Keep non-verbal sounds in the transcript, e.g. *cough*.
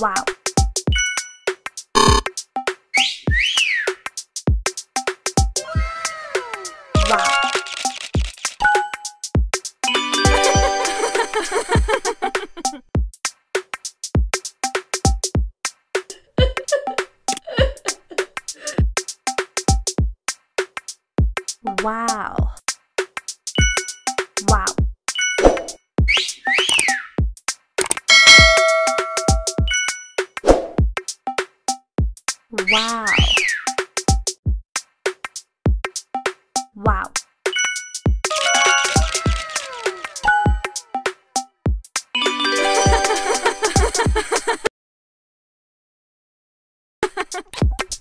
Wow. Wow. *laughs* wow. Wow. Wow. *laughs*